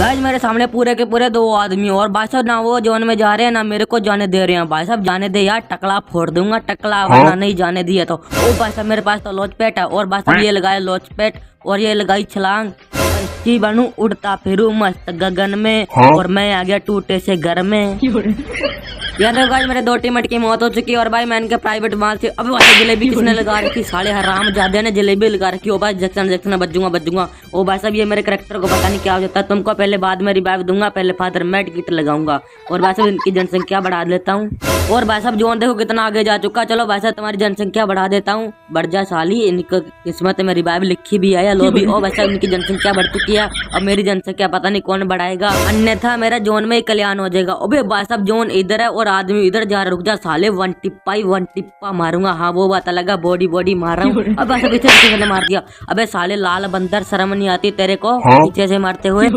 Guys मेरे सामने पूरे के पूरे दो आदमी और भाई साहब ना वो जोन में जा रहे हैं ना मेरे को जाने दे रहे हैं। भाई साहब जाने दे यार टकला फोड़ दूँगा टकला वरना नहीं जाने दिया तो। ओ भाई साहब मेरे पास तो पेट है और भाई साहब ये लगाए लॉच पेट और ये लगाई छलांग। ऐसी बनू उड़ता फिरू मस्त गगन में। हाँ? और मैं आ गया टूटे से घर में। यार देखो गाइस मेरे दो टीममेट की मौत हो चुकी है और भाई मैं इनके प्राइवेट माल से अबे भाई जलेबी किसने लगा रखी? साले हराम जादे ने जलेबी लगा रखी। ओ भाई जैक्सन जैक्सन बजूँगा बजूँगा ओ भाई साहब ये मेरे करेक्टर को पता नहीं क्या हो जाता। है तुमको पहले बाद में रिवाइव दूँगा पहले फादर मेड किट लगाऊँगा। और भाई साहब इनकी जनसंख्या बढ़ा देता हूँ। और भाई साहब जोन देखो कितना आगे जा चुका। चलो भाई साहब तुम्हारी जनसंख्या बढ़ा देता हूँ। बढ़ जा साली इनकी किस्मत में रिवाइव लिखी भी है या लो भी। ओ भाई साहब इनकी जनसंख्या बढ़ चुकी है अब मेरी जनसंख्या पता नहीं कौन बढ़ाएगा। अन्यथा मेरा जोन में ही कल्याण हो जाएगा। अबे भाई साहब जोन इधर है और आदमी इधर जा रहा रुक जा साले वन टिप्पा ही वन टिप्पा मारूँगा। हाँ वो बात अलग है। बॉडी बॉडी मार रहा हूँ। अब मार दिया। अबे साले लाल बंदर शर्म नहीं आती तेरे को? पीछे से मारते हुए।